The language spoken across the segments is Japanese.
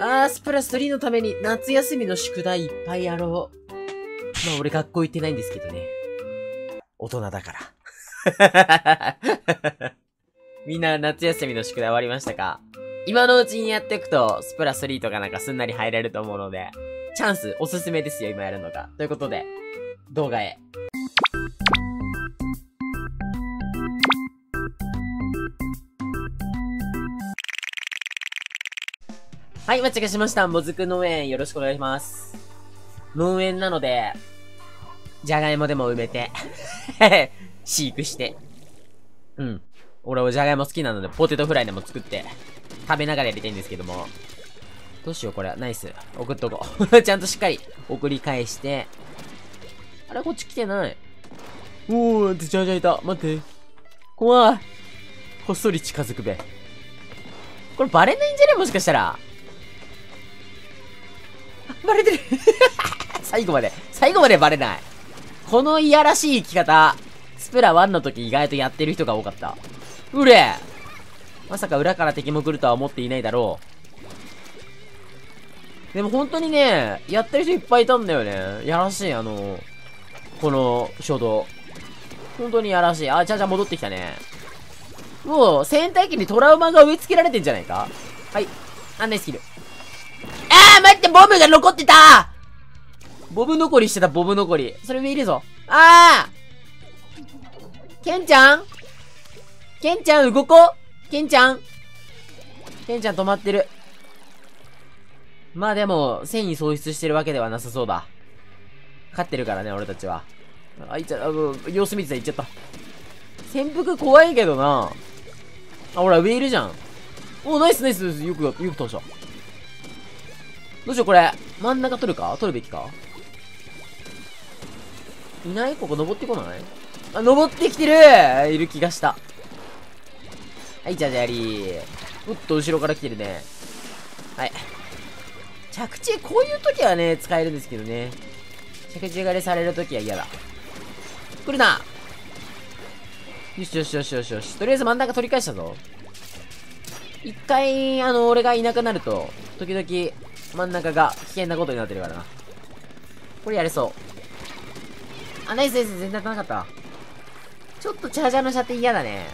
あー、スプラス3のために夏休みの宿題いっぱいやろう。まあ俺学校行ってないんですけどね。大人だから。みんな夏休みの宿題終わりましたか？今のうちにやっていくと、スプラ3とかなんかすんなり入れると思うので、チャンスおすすめですよ、今やるのが。ということで、動画へ。はい、間違えしました。もずく農園よろしくお願いします。農園なので、じゃがいもでも埋めて、飼育して。うん。俺はじゃがいも好きなので、ポテトフライでも作って、食べながらやりたいんですけども。どうしよう、これ。ナイス。送っとこう。ちゃんとしっかり送り返して。あれ、こっち来てない。おー、じゃじゃいた。待って。怖い。こっそり近づくべ。これバレないんじゃね？もしかしたら。バレてる最後まで、最後までバレない。このいやらしい生き方、スプラ1の時意外とやってる人が多かった。うれまさか裏から敵も来るとは思っていないだろう。でも本当にね、やってる人いっぱいいたんだよね。やらしい、あの、この書道。本当にやらしい。あ、じゃあじゃあ戻ってきたね。もう、戦隊機にトラウマが植え付けられてんじゃないかはい。案内スキル。待ってボブが残ってたボブ残りしてた、ボブ残り。それ上いるぞ。あーケンちゃん？ケンちゃん動こうケンちゃんケンちゃん止まってる。まあでも、繊維喪失してるわけではなさそうだ。勝ってるからね、俺たちは。あ、いっちゃ、あの、様子見てた、いっちゃった。潜伏怖いけどな。あ、ほら、上いるじゃん。お、ナイスナイスナイス。よく、よく通した。どうしよう、これ。真ん中取るか？取るべきか？いない？ここ登ってこない？あ、登ってきてるいる気がした。はい、じゃあじゃあやり。おっと、後ろから来てるね。はい。着地、こういう時はね、使えるんですけどね。着地狩りされる時は嫌だ。来るなよしよしよしよしよし。とりあえず真ん中取り返したぞ。一回、あの、俺がいなくなると、時々、真ん中が危険なことになってるからな。これやれそう。あ、ナイスナイス、全然当たらなかった。ちょっとチャージャーの射程嫌だね。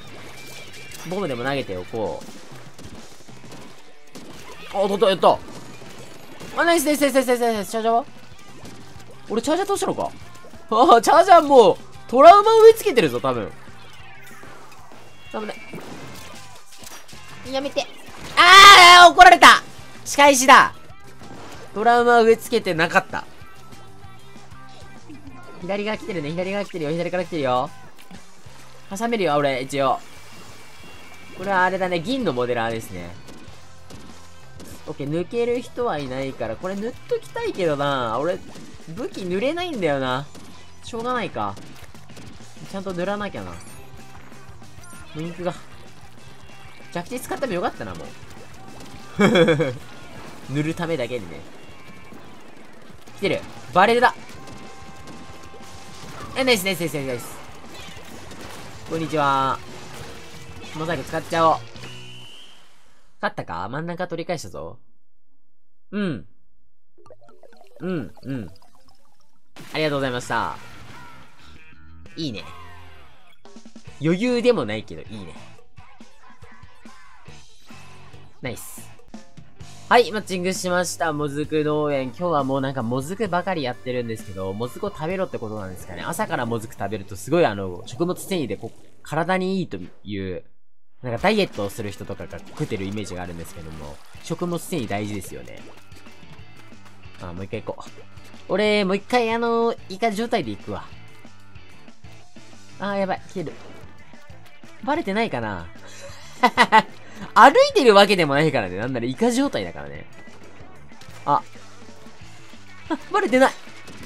ボムでも投げておこう。あ、当たった、やった。あ、ナイスナイスナイスナイスナイスチャージャーは？俺チャージャー通したのか？ああ、チャージャーもう、トラウマ植え付けてるぞ、多分。やめて。ああ怒られた仕返しだトラウマ植え付けてなかった。左が来てるね、左が来てるよ、左から来てるよ。挟めるよ、俺、一応。これはあれだね、銀のモデラーですね。オッケー、抜ける人はいないから、これ塗っときたいけどな。俺、武器塗れないんだよな。しょうがないか。ちゃんと塗らなきゃな。ウインクが。着地使ってもよかったな、もう。塗るためだけにね。来てる。バレルだ。え、ナイスナイスナイスナイス。こんにちは。モザイク使っちゃおう。勝ったか？真ん中取り返したぞ。うん。うん、うん。ありがとうございました。いいね。余裕でもないけど、いいね。ナイス。はい、マッチングしました。もずく農園。今日はもうなんかもずくばかりやってるんですけど、もずくを食べろってことなんですかね。朝からもずく食べるとすごいあの、食物繊維でこう、体にいいという、なんかダイエットをする人とかが食ってるイメージがあるんですけども、食物繊維大事ですよね。あ、もう一回行こう。俺、もう一回あの、イカ状態で行くわ。あー、やばい、消える。バレてないかなははは歩いてるわけでもないからね。なんならイカ状態だからね。あ。あ、バレてない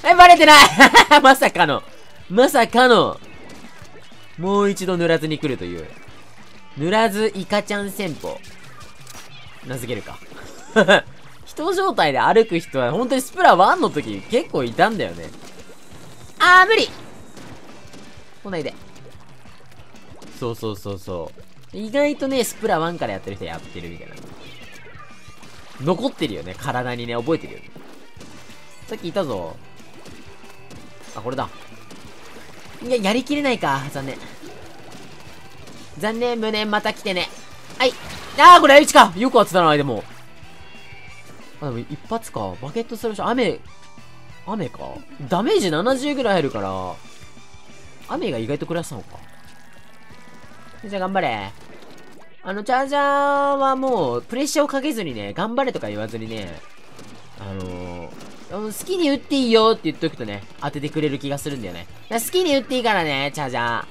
え、バレてない まさかの。まさかの。もう一度塗らずに来るという。塗らずイカちゃん戦法。名付けるか。人状態で歩く人は本当にスプラ1の時結構いたんだよね。あー、無理来ないで。そうそうそうそう。意外とね、スプラ1からやってる人やってるみたいな。残ってるよね、体にね、覚えてるよね。さっきいたぞ。あ、これだ。いや、やりきれないか。残念。残念、無念、また来てね。はい。あー、これ H かよく当てたな、でも。あ、でも一発か。バケットするし、雨、雨か。ダメージ70ぐらい入るから、雨が意外と食らしたのか。じゃあ頑張れ。あの、チャージャーはもう、プレッシャーをかけずにね、頑張れとか言わずにね、あのー、好きに打っていいよって言っとくとね、当ててくれる気がするんだよね。好きに打っていいからね、チャージャー。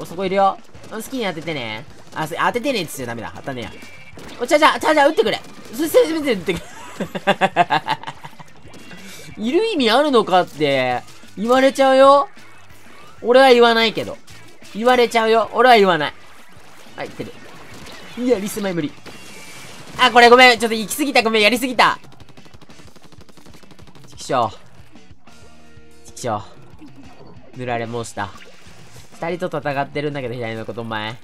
お、そこいるよ。好きに当ててね。あ、当ててねって言っちゃダメだ。当たんねや。お、チャージャー、チャージャー打ってくれ。せ、せめて打ってくれ。いる意味あるのかって言われちゃうよ。俺は言わないけど。言われちゃうよ。俺は言わない。はい、てる。いや、リスマイ無理。あ、これごめん。ちょっと行き過ぎた。ごめん。やりすぎた。ちくしょう。ちくしょう。塗られ申した。二人と戦ってるんだけど、左のことお前。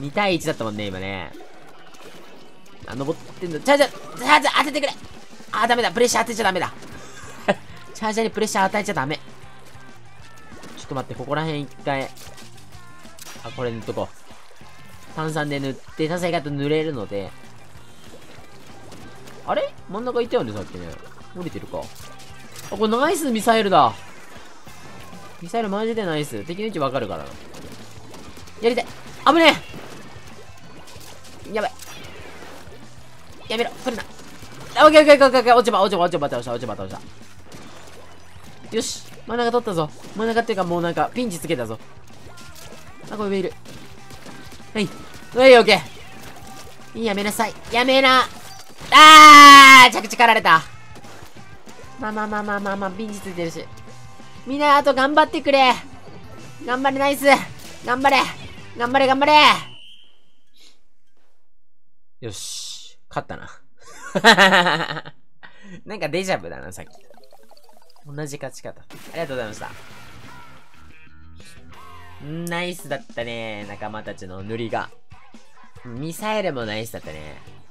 2対1だったもんね、今ね。あ、登ってんの。チャージャー、チャージャー当ててくれあ、ダメだ。プレッシャー当てちゃダメだ。チャージャーにプレッシャー与えちゃダメ。ちょっと待って、ここら辺一回。あ、これ塗っとこう。炭酸で塗って、炭酸意外と塗れるので。あれ？真ん中いたよね、さっきね。降りてるか。あ、これナイスミサイルだ。ミサイルマジでナイス。敵の位置わかるからな。やりたい。危ねえやばい。やめろ。来るな。あ、オッケーオッケーオッケーオッケー。落ち葉、落ち葉、落ち葉、落ち葉、落ち葉、落ち葉。よし。真ん中取ったぞ。真ん中っていうかもうなんかピンチつけたぞ。あ、これ上いる。はい。はい、オッケー。やめなさい。やめな。あー着地かられた。まあまあまあまあまあまあ、ピンチついてるし。みんな、あと頑張ってくれ。頑張れ、ナイス。頑張れ。頑張れ、頑張れ。よし。勝ったな。なんかデジャブだな、さっき。同じ勝ち方。ありがとうございました。ナイスだったね。仲間たちの塗りが。ミサイルもナイスだったね。